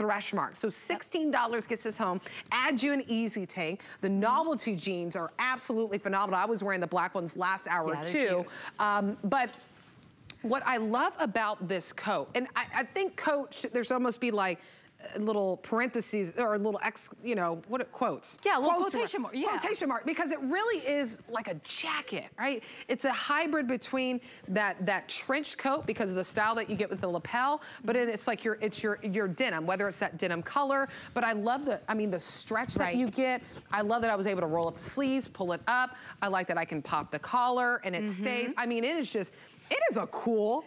thresh mark. So $16 gets us home, adds you an easy tank. The novelty jeans are absolutely phenomenal. I was wearing the black ones last hour yeah, too. Um, but what I love about this coat, and I, I think coach, there's almost be like, little parentheses or little X, you know, what it quotes. Yeah, little quotes quotation mark. Yeah. Quotation mark because it really is like a jacket, right? It's a hybrid between that that trench coat because of the style that you get with the lapel, but it, it's like your it's your your denim, whether it's that denim color. But I love the, I mean, the stretch right. that you get. I love that I was able to roll up the sleeves, pull it up. I like that I can pop the collar and it mm -hmm. stays. I mean, it is just it is a cool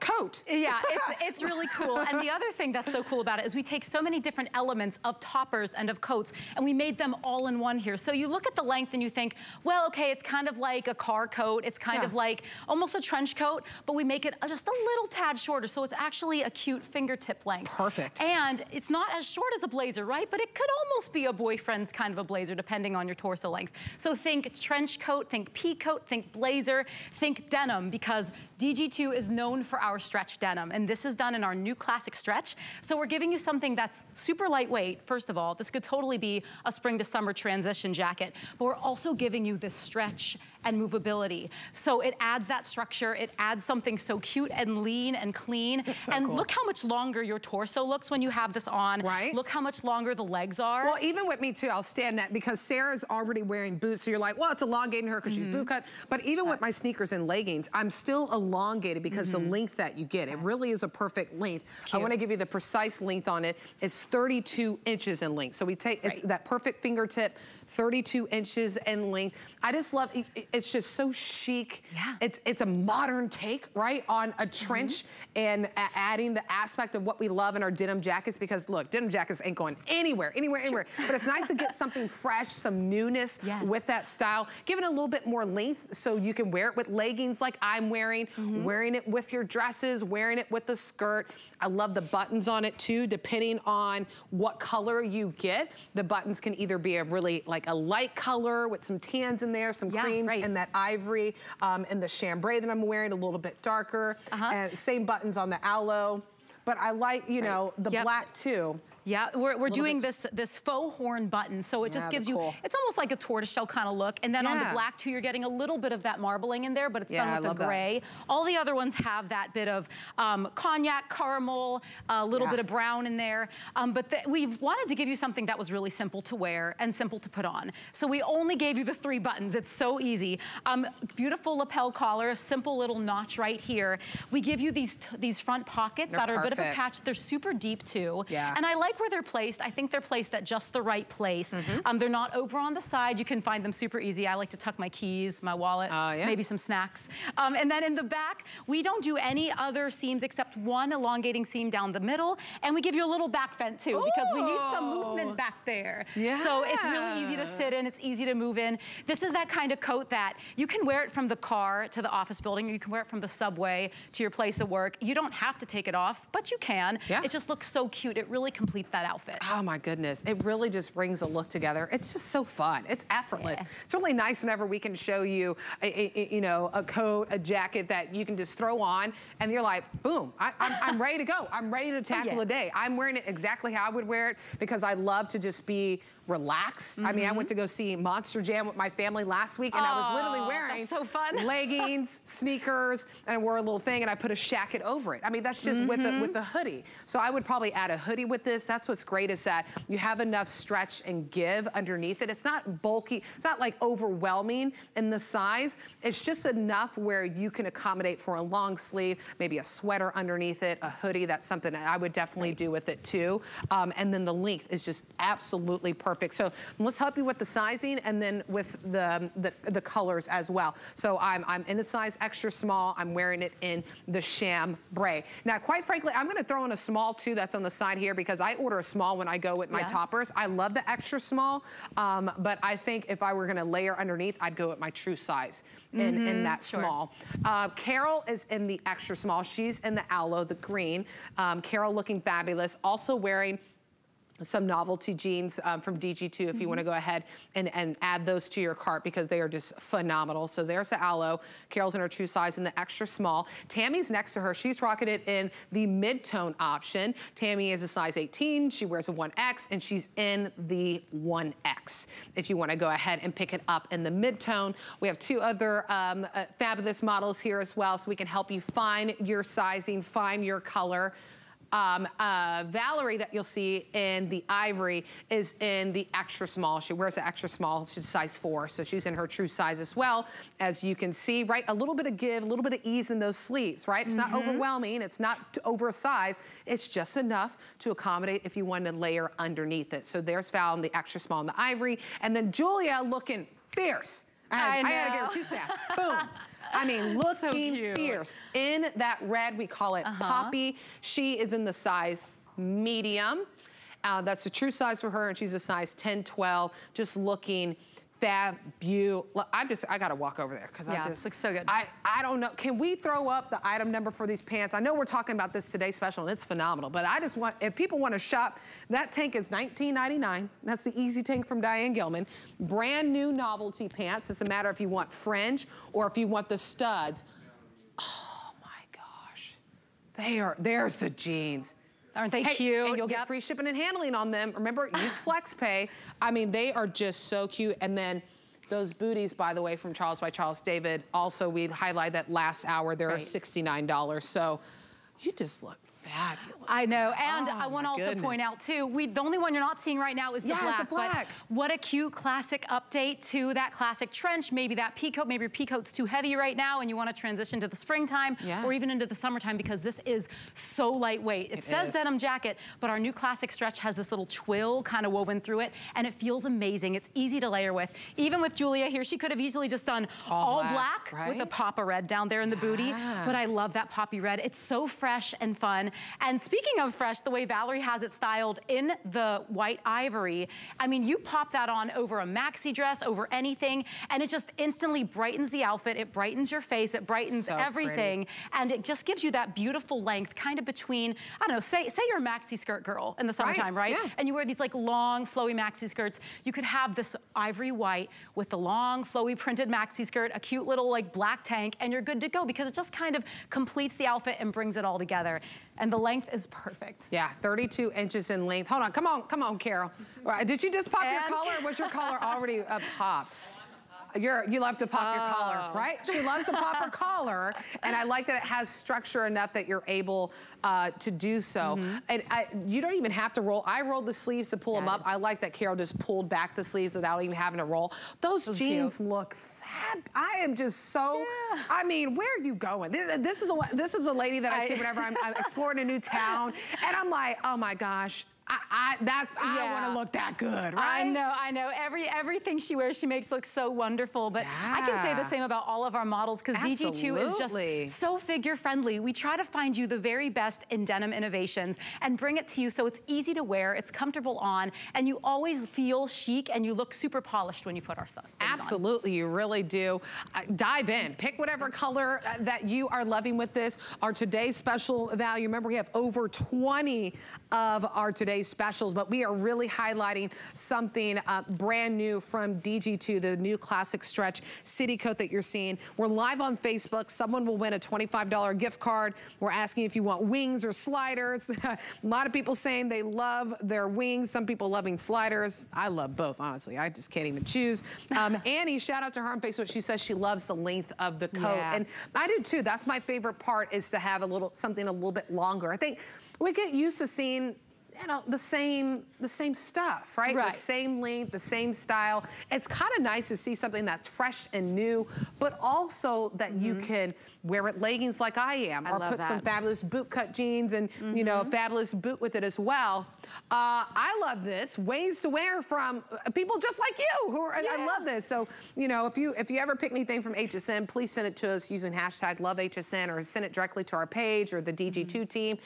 coat. Yeah, it's, it's really cool. And the other thing that's so cool about it is we take so many different elements of toppers and of coats and we made them all in one here. So you look at the length and you think, well, okay, it's kind of like a car coat. It's kind yeah. of like almost a trench coat, but we make it just a little tad shorter. So it's actually a cute fingertip length. It's perfect. And it's not as short as a blazer, right? But it could almost be a boyfriend's kind of a blazer depending on your torso length. So think trench coat, think pea coat, think blazer, think denim because DG2 is known for our stretch denim, and this is done in our new classic stretch. So we're giving you something that's super lightweight, first of all. This could totally be a spring to summer transition jacket, but we're also giving you this stretch and movability. So it adds that structure, it adds something so cute and lean and clean. So and cool. look how much longer your torso looks when you have this on. Right. Look how much longer the legs are. Well, even with me too, I'll stand that because Sarah's already wearing boots, so you're like, well, it's elongating her because mm -hmm. she's mm-hmm. boot cut. But even with my sneakers and leggings, I'm still elongated because mm -hmm. the mm-hmm. length that you get, it really is a perfect length. I wanna give you the precise length on it. It's 32 inches in length. So we take, right. it's that perfect fingertip, 32 inches in length. I just love, it's just so chic. Yeah. It's, it's a modern take, right, on a trench mm -hmm. and adding the aspect of what we love in our denim jackets because look, denim jackets ain't going anywhere, anywhere, anywhere. But it's nice to get something fresh, some newness yes. with that style. Give it a little bit more length so you can wear it with leggings like I'm wearing, mm -hmm. wearing it with your dresses, wearing it with the skirt. I love the buttons on it too, depending on what color you get. The buttons can either be a really like like a light color with some tans in there, some yeah, creams, right. and that ivory, um, and the chambray that I'm wearing a little bit darker. Uh -huh. And same buttons on the aloe. But I like, you right. know, the yep. black too. Yeah, we're, we're doing this this faux horn button, so it yeah, just gives you, cool. it's almost like a tortoiseshell kind of look. And then yeah. on the black too, you're getting a little bit of that marbling in there, but it's yeah, done with the gray. That. All the other ones have that bit of um, cognac, caramel, a little bit of brown in there. Um, but the, we wanted to give you something that was really simple to wear and simple to put on. So we only gave you the three buttons. It's so easy. Um, beautiful lapel collar, a simple little notch right here. We give you these these front pockets They're that are perfect. a bit of a patch. They're super deep too. Yeah. And I like where they're placed. I think they're placed at just the right place. Mm -hmm. um, they're not over on the side. You can find them super easy. I like to tuck my keys, my wallet, uh, yeah. maybe some snacks. Um, and then in the back, we don't do any other seams except one elongating seam down the middle. And we give you a little back vent too Ooh. because we need some movement back there. Yeah. So it's really easy to sit in. It's easy to move in. This is that kind of coat that you can wear it from the car to the office building or you can wear it from the subway to your place of work. You don't have to take it off, but you can. Yeah. It just looks so cute. It really completes that outfit. Oh my goodness. It really just brings a look together. It's just so fun. It's effortless. Yeah. It's really nice whenever we can show you, a, a, you know, a coat, a jacket that you can just throw on and you're like, boom, I, am ready to go. I'm ready to oh, tackle yeah. a day. I'm wearing it exactly how I would wear it because I love to just be relaxed. Mm -hmm. I mean, I went to go see Monster Jam with my family last week and oh, I was literally wearing so fun. leggings, sneakers, and I wore a little thing and I put a shacket over it. I mean, that's just mm -hmm. with, the, with the hoodie. So I would probably add a hoodie with this. That's what's great is that you have enough stretch and give underneath it. It's not bulky. It's not like overwhelming in the size. It's just enough where you can accommodate for a long sleeve, maybe a sweater underneath it, a hoodie. That's something I would definitely do with it too. Um, and then the length is just absolutely perfect perfect. So let's help you with the sizing and then with the, the, the colors as well. So I'm, I'm in the size extra small. I'm wearing it in the chambray. Now, quite frankly, I'm gonna throw in a small too that's on the side here because I order a small when I go with my yeah. toppers. I love the extra small, um, but I think if I were gonna layer underneath, I'd go with my true size. In, mm -hmm, in, mm-hmm. that sure. small. Uh, Carol is in the extra small. She's in the aloe, the green. Um, Carol looking fabulous. Also wearing some novelty jeans um, from DG2 if mm -hmm. you want to go ahead and, and add those to your cart because they are just phenomenal. So there's the aloe. Carol's in her true size in the extra small. Tammy's next to her. She's rocking it in the mid-tone option. Tammy is a size 18. She wears a 1X and she's in the 1X. If you want to go ahead and pick it up in the mid-tone. We have two other um, uh, fabulous models here as well so we can help you find your sizing, find your color. Um, uh, Valerie that you'll see in the ivory is in the extra small. She wears an extra small. She's size four, so she's in her true size as well. As you can see, right, a little bit of give, a little bit of ease in those sleeves, right? It's mm -hmm. not mm-hmm. overwhelming. It's not oversized. It's just enough to accommodate if you want to layer underneath it. So there's Val in the extra small in the ivory. And then Julia looking fierce. I, I, I gotta get her two snaps. Boom. I mean, looking so fierce. In that red, we call it uh -huh. Poppy. She is in the size medium. Uh, that's the true size for her, and she's a size 10, 12, just looking fabulous. I'm just, I gotta walk over there because yeah, I just. looks so good. I, I don't know, can we throw up the item number for these pants? I know we're talking about this today special and it's phenomenal, but I just want, if people wanna shop, that tank is $19.99. That's the easy tank from Diane Gilman. Brand new novelty pants. It's a matter if you want fringe or if you want the studs. Oh my gosh. They are, there's the jeans. Aren't they hey, cute? And you'll yep. get free shipping and handling on them. Remember, use FlexPay. I mean, they are just so cute. And then those booties, by the way, from Charles by Charles David, also we highlight that last hour, they're right. $69. So you just look fabulous. I know, and oh, I want to also goodness. point out too, we the only one you're not seeing right now is the, yeah, black, the black. But what a cute classic update to that classic trench. Maybe that peacoat, maybe your peacoat's too heavy right now and you want to transition to the springtime yeah. or even into the summertime because this is so lightweight. It, it says is. denim jacket, but our new classic stretch has this little twill kind of woven through it and it feels amazing. It's easy to layer with. Even with Julia here, she could have easily just done all, all black, black right? with a pop of red down there in the yeah. booty, but I love that poppy red. It's so fresh and fun. And speaking of fresh, the way Valerie has it styled in the white ivory, I mean, you pop that on over a maxi dress, over anything, and it just instantly brightens the outfit. It brightens your face. It brightens so everything. Pretty. And it just gives you that beautiful length kind of between, I don't know, say, say you're a maxi skirt girl in the summertime, right? right? Yeah. And you wear these like long, flowy maxi skirts. You could have this ivory white with the long, flowy printed maxi skirt, a cute little like black tank, and you're good to go because it just kind of completes the outfit and brings it all together. And the length is perfect. Yeah, 32 inches in length. Hold on, come on, come on, Carol. Did you just pop and your collar or was your collar already a pop? You're, you love to pop your collar, oh. right? She loves to pop her collar, and I like that it has structure enough that you're able uh, to do so. Mm -hmm. And I, you don't even have to roll. I rolled the sleeves to pull them up. I like that Carol just pulled back the sleeves without even having to roll. Those jeans cute. look I am just so, yeah. I mean, where are you going? This, this, is a, this is a lady that I, I see whenever I'm, I'm exploring a new town. And I'm like, oh my gosh, I, I, that's yeah. I want to look that good, right? I know, I know. Every everything she wears, she makes look so wonderful. But yeah. I can say the same about all of our models because DG2 is just so figure friendly. We try to find you the very best in denim innovations and bring it to you so it's easy to wear, it's comfortable on, and you always feel chic and you look super polished when you put our stuff. On. Absolutely, on. you really do. Uh, dive in, pick whatever color uh, that you are loving with this. Our today's special value. Remember, we have over 20 of our today's specials, but we are really highlighting something uh, brand new from DG2, the new classic stretch city coat that you're seeing. We're live on Facebook. Someone will win a $25 gift card. We're asking if you want wings or sliders. a lot of people saying they love their wings. Some people loving sliders. I love both, honestly. I just can't even choose. Um, Annie, shout out to her on Facebook. She says she loves the length of the coat. Yeah. And I do too. That's my favorite part is to have a little something a little bit longer. I think we get used to seeing you know, the same, the same stuff, right? right? The same length, the same style. It's kind of nice to see something that's fresh and new, but also that mm -hmm. you mm-hmm. can wear it leggings like I am, I or put that. some fabulous boot cut jeans and, mm -hmm. you know, a mm-hmm. fabulous boot with it as well. Uh, I love this. Ways to wear from uh, people just like you who are, yeah. I love this. So, you know, if you if you ever pick anything from HSN, please send it to us using hashtag LoveHSN or send it directly to our page or the DG2 mm -hmm. team.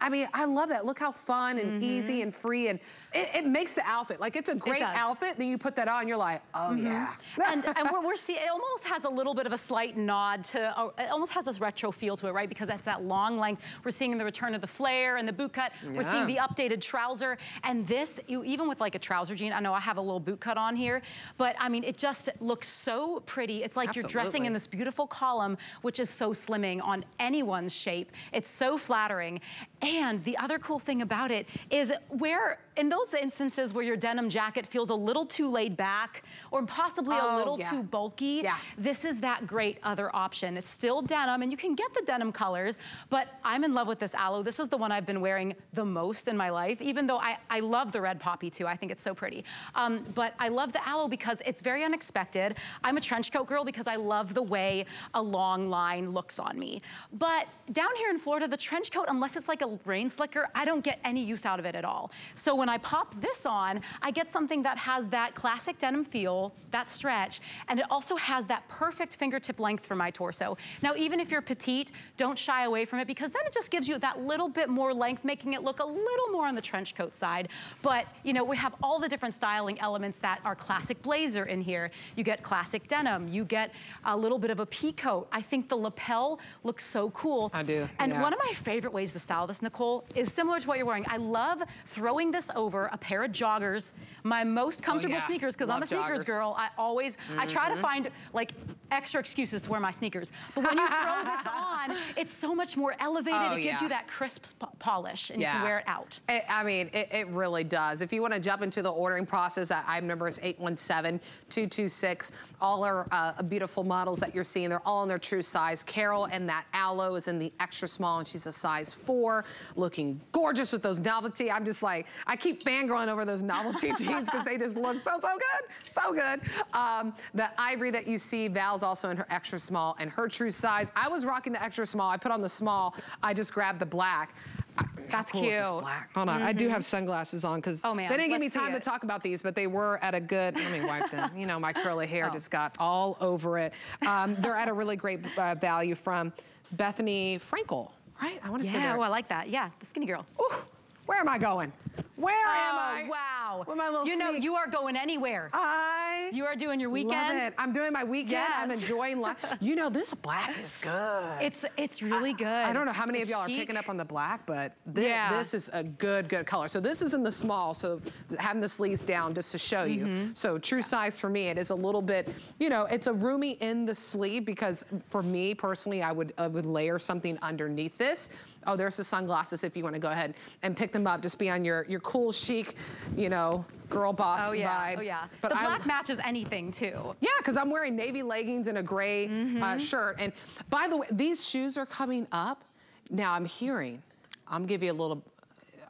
I mean, I love that. Look how fun and mm -hmm. easy and free and it, it, makes the outfit. Like it's a great it outfit, then you put that on, you're like, oh mm -hmm. yeah. and, and we're, we're seeing, it almost has a little bit of a slight nod to, uh, it almost has this retro feel to it, right? Because that's that long length. We're seeing the return of the flare and the boot cut. Yeah. We're seeing the updated trouser. And this, you, even with like a trouser jean, I know I have a little boot cut on here, but I mean, it just looks so pretty. It's like Absolutely. you're dressing in this beautiful column, which is so slimming on anyone's shape. It's so flattering. And the other cool thing about it is where, in those instances where your denim jacket feels a little too laid back or possibly oh, a little yeah. too bulky, yeah. this is that great other option. It's still denim and you can get the denim colors, but I'm in love with this aloe. This is the one I've been wearing the most in my life, even though I, I love the red poppy too. I think it's so pretty. Um, but I love the aloe because it's very unexpected. I'm a trench coat girl because I love the way a long line looks on me. But down here in Florida, the trench coat, unless it's like a rain slicker, I don't get any use out of it at all. So when I pop this on, I get something that has that classic denim feel, that stretch, and it also has that perfect fingertip length for my torso. Now, even if you're petite, don't shy away from it because then it just gives you that little bit more length, making it look a little more on the trench coat side. But, you know, we have all the different styling elements that are classic blazer in here. You get classic denim, you get a little bit of a pea coat. I think the lapel looks so cool. I do, And yeah. one of my favorite ways to style this, Nicole, is similar to what you're wearing. I love throwing this over a pair of joggers, my most comfortable oh, yeah. sneakers, because I'm a sneakers joggers. girl. I always, mm -hmm. I try to mm-hmm. find like extra excuses to wear my sneakers. But when you throw this on, it's so much more elevated. Oh, it gives yeah. you that crisp polish and yeah. you can wear it out. It, I mean, it, it, really does. If you want to jump into the ordering process, I number is 817-226. All our uh, beautiful models that you're seeing, they're all in their true size. Carol and that aloe is in the extra small and she's a size four looking gorgeous with those novelty. I'm just like, I keep fangirling over those novelty jeans because they just look so, so good, so good. Um, the ivory that you see, Val's also in her extra small and her true size. I was rocking the extra small. I put on the small. I just grabbed the black. That's cool cute. Hold on, mm -hmm. I do mm-hmm. have sunglasses on because oh, they didn't give me time to talk about these, but they were at a good, let me wipe them. You know, my curly hair oh. just got all over it. Um, they're at a really great uh, value from Bethenny Frankel right? I want to yeah, say Yeah, oh, I like that. Yeah, the skinny girl. Ooh, where am I going? Where oh, am I? wow. With my little You know, you are going anywhere. I You are doing your weekend. I'm doing my weekend. Yes. I'm enjoying life. you know, this black is good. It's it's really good. I, I don't know how many it's of y'all are picking up on the black, but this, yeah. this is a good, good color. So this is in the small, so having the sleeves down just to show you. Mm -hmm. So true yeah. size for me, it is a little bit, you know, it's a roomy in the sleeve because for me personally, I would, I would layer something underneath this Oh, there's the sunglasses if you want to go ahead and pick them up. Just be on your, your cool chic, you know, girl boss oh, yeah. vibes. Oh, yeah. But the black I, matches anything, too. Yeah, because I'm wearing navy leggings and a gray mm -hmm. uh, mm-hmm. shirt. And by the way, these shoes are coming up. Now, I'm hearing, I'm give you a little,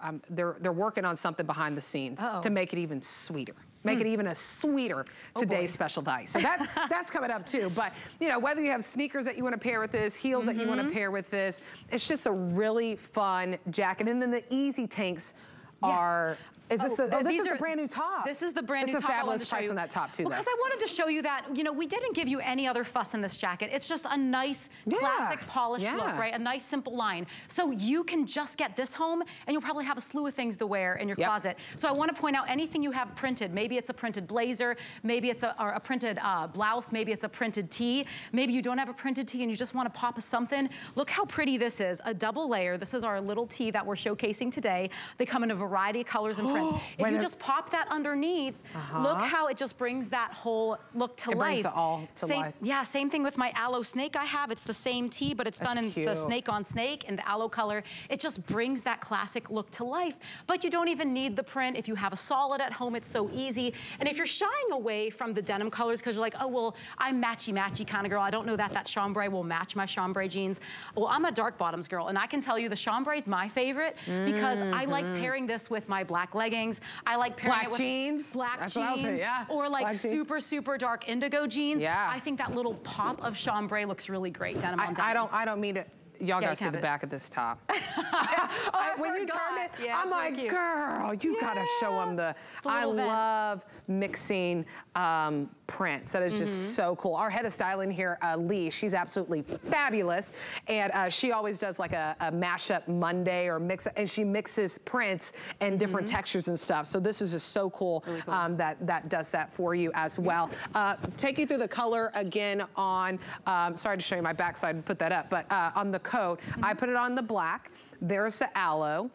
um, they're, they're working on something behind the scenes uh -oh. to make it even sweeter make mm. it even a sweeter oh today's special dice. So that, that's coming up too. But, you know, whether you have sneakers that you want to pair with this, heels mm -hmm. that you want to mm-hmm. pair with this, it's just a really fun jacket. And then the easy tanks yeah. are is this, oh, a, oh, this is are, a brand new top. This is the brand this new top. It's a fabulous price on that top too. Well, because I wanted to show you that, you know, we didn't give you any other fuss in this jacket. It's just a nice, yeah. classic, polished yeah. look, right? A nice, simple line. So you can just get this home and you'll probably have a slew of things to wear in your yep. closet. So I want to point out anything you have printed. Maybe it's a printed blazer, maybe it's a, a printed uh, blouse, maybe it's a printed tee. Maybe you don't have a printed tee and you just want to pop a something. Look how pretty this is. A double layer. This is our little tee that we're showcasing today. They come in a variety of colors and prints. if you just pop that underneath, uh -huh. look how it just brings that whole look to it life. Brings it all to same, life. Yeah, same thing with my aloe snake I have. It's the same tee, but it's That's done in cute. the snake on snake and the aloe color. It just brings that classic look to life. But you don't even need the print. If you have a solid at home, it's so easy. And if you're shying away from the denim colors because you're like, oh, well, I'm matchy-matchy kind of girl. I don't know that that chambray will match my chambray jeans. Well, I'm a dark bottoms girl, and I can tell you the chambray is my favorite because mm -hmm. I like mm-hmm. pairing this with my black leggings. I like pairing black it with jeans. Black That's jeans. yeah. Or like black super, jeans. super dark indigo jeans. Yeah. I think that little pop of chambray looks really great denim I, on denim. I don't, I don't mean to y'all gotta see the back of this top. I, when you turn it, yeah, I'm like, really girl, you yeah. gotta show them the, I love mixing um, prints. That is mm -hmm. just so cool. Our head of styling here, uh, Lee, she's absolutely fabulous. And uh, she always does like a, a mashup Monday or mix, and she mixes prints and different mm -hmm. textures and stuff. So this is just so cool, really cool. Um, that, that does that for you as well. Uh, take you through the color again on, um, sorry to show you my backside and put that up, but uh, on the coat, mm -hmm. I put it on the black. There's the aloe.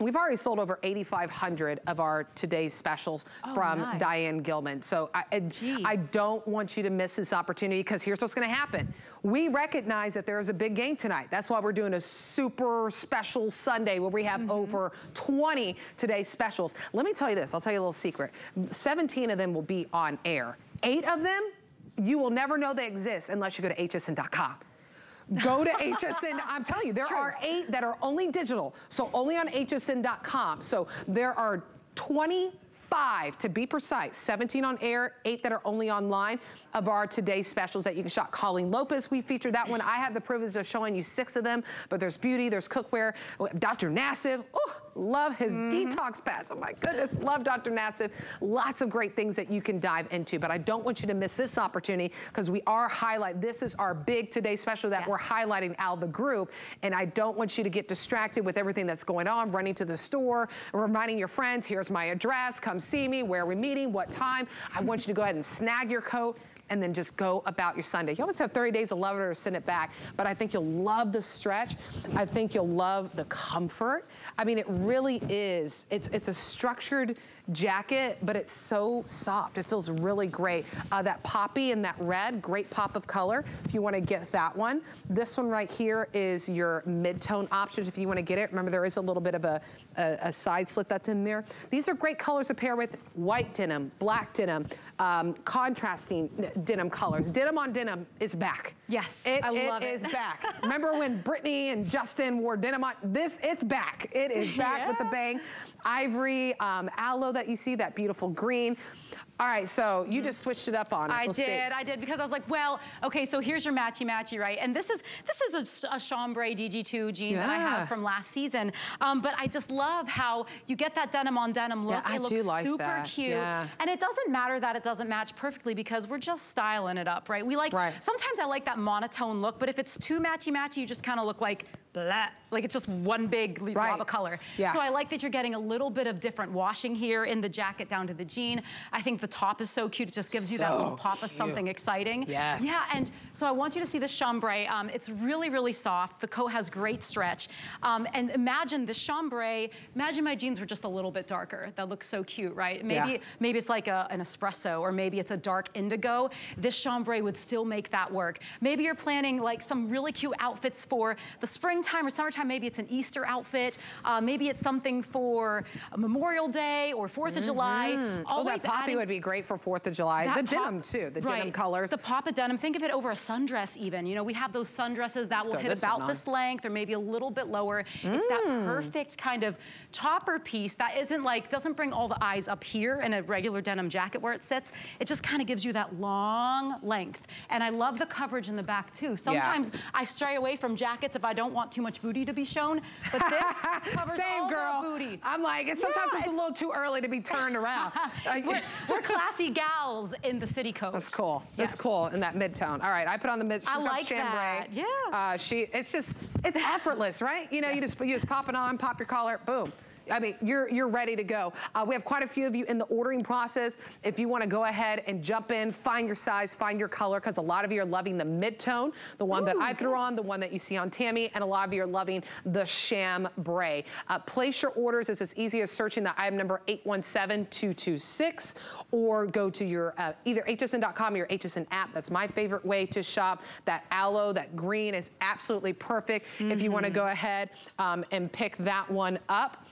We've already sold over 8,500 of our today's specials oh, from nice. Diane Gilman. So I, I don't want you to miss this opportunity because here's what's gonna happen. We recognize that there is a big game tonight. That's why we're doing a super special Sunday where we have mm -hmm. over 20 today's specials. Let me tell you this, I'll tell you a little secret. 17 of them will be on air. Eight of them, you will never know they exist unless you go to hsn.com. Go to HSN. I'm telling you, there Truth. are eight that are only digital, so only on hsn.com. So there are 25 to be precise, 17 on air, eight that are only online of our today's specials that you can shop. Colleen Lopez, we featured that one. I have the privilege of showing you six of them, but there's beauty, there's cookware. Dr. Nassif, oh, love his mm -hmm. detox pads. Oh my goodness, love Dr. Nassif. Lots of great things that you can dive into, but I don't want you to miss this opportunity because we are highlight. This is our big today special that yes. we're highlighting out the group, and I don't want you to get distracted with everything that's going on, running to the store, reminding your friends, here's my address, come see me, where are we meeting, what time. I want you to go ahead and snag your coat and then just go about your Sunday. You always have 30 days to love it or send it back, but I think you'll love the stretch. I think you'll love the comfort. I mean, it really is. It's, it's a structured jacket, but it's so soft. It feels really great. Uh, that poppy and that red, great pop of color if you wanna get that one. This one right here is your mid-tone option if you wanna get it. Remember, there is a little bit of a, a, a, side slit that's in there. These are great colors to pair with white denim, black denim, um, contrasting denim colors. Denim on denim is back. Yes, it, I love it. It is back. Remember when Britney and Justin wore denim on, this, it's back. It is back yeah. with the bang ivory, um, aloe that you see, that beautiful green. All right, so you just switched it up on us. I Let's did, see. I did, because I was like, well, okay, so here's your matchy-matchy, right? And this is this is a, a chambray DG2 jean yeah. that I have from last season. Um, but I just love how you get that denim on denim look. Yeah, it looks like super that. cute. Yeah. And it doesn't matter that it doesn't match perfectly because we're just styling it up, right? We like, right. sometimes I like that monotone look, but if it's too matchy-matchy, you just kind of look like blah. Like it's just one big right. of color. Yeah. So I like that you're getting a little bit of different washing here in the jacket down to the jean. I think the top is so cute. It just gives so you that little pop of something exciting. Yes. Yeah, and so I want you to see the chambray. Um, it's really, really soft. The coat has great stretch. Um, and imagine the chambray, imagine my jeans were just a little bit darker. That looks so cute, right? Maybe, yeah. maybe it's like a, an espresso or maybe it's a dark indigo. This chambray would still make that work. Maybe you're planning like some really cute outfits for the springtime or summertime. Maybe it's an Easter outfit. Uh, maybe it's something for Memorial Day or 4th of mm -hmm. July. Always oh, that poppy adding, would be great for 4th of July. The denim too, the right. denim colors. The pop of denim, think of it over a sundress even. You know, we have those sundresses that will so hit about this length or maybe a little bit lower. Mm. It's that mm. perfect kind of topper piece that isn't like, doesn't bring all the eyes up here in a regular denim jacket where it sits. It just kind of gives you that long length. And I love the coverage in the back too. Sometimes yeah. I stray away from jackets if I don't want too much booty to be shown, but this covers Same girl. booty. I'm like, it's, sometimes yeah, it's, it's, a little too early to be turned around. we're, we're, classy gals in the city coast. That's cool. Yes. That's cool in that mid-tone. All right, I put on the mid. I like that. Yeah. Uh, she, it's just, it's effortless, right? You know, yeah. you just you just pop it on, pop your collar, boom. I mean, you're, you're ready to go. Uh, we have quite a few of you in the ordering process. If you wanna go ahead and jump in, find your size, find your color, because a lot of you are loving the mid-tone, the one Ooh, that I threw on, the one that you see on Tammy, and a lot of you are loving the chambray. Uh, place your orders. It's as easy as searching the item number 817226 or go to your uh, either hsn.com or your HSN app. That's my favorite way to shop. That aloe, that green is absolutely perfect mm -hmm. if you wanna mm-hmm. go ahead um, and pick that one up.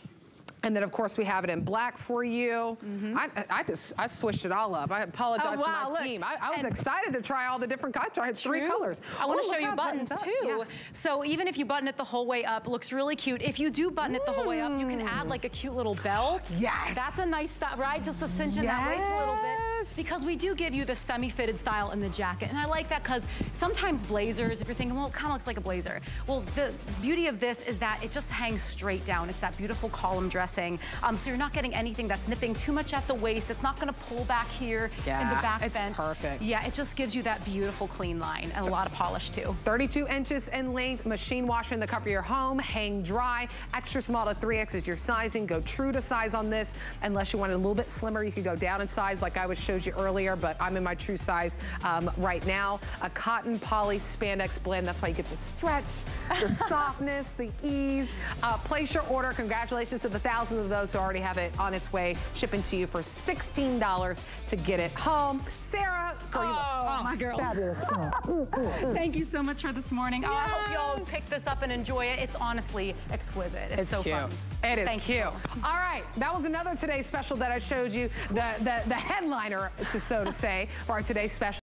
And then of course we have it in black for you. Mm -hmm. I, I, just, I switched it all up. I apologize oh, wow, to my look. team. I, I was excited to try all the different colors. I had three colors. I want to oh, show you buttons too. Yeah. So even if you button it the whole way up, it looks really cute. If you do button it the whole way up, you can add like a cute little belt. Yes. That's a nice stuff, right? Just to cinch in yes. that waist a little bit. Yes. Because we do give you the semi-fitted style in the jacket. And I like that because sometimes blazers, if you're thinking, well, it kind of looks like a blazer. Well, the beauty of this is that it just hangs straight down. It's that beautiful column dressing. Um, so you're not getting anything that's nipping too much at the waist. It's not gonna pull back here yeah, in the back it's bend. perfect. Yeah, it just gives you that beautiful clean line and a lot of polish too. 32 inches in length, machine wash in the comfort of your home, hang dry, extra small to 3X is your sizing. Go true to size on this. Unless you want it a little bit slimmer, you could go down in size like I was showed you earlier, but I'm in my true size um, right now. A cotton poly spandex blend. That's why you get the stretch, the softness, the ease. Uh, place your order. Congratulations to the thousands of those who already have it on its way, shipping to you for $16 to get it home. Sarah, girl, you look, Oh, my girl. fabulous. Thank you so much for this morning. Oh, I hope y'all pick this up and enjoy it. It's honestly exquisite. It's, It's so cute. fun. It is Thank cute. you. All right, that was another today's special that I showed you, the, the, the headliner, to so to say, for our today's special.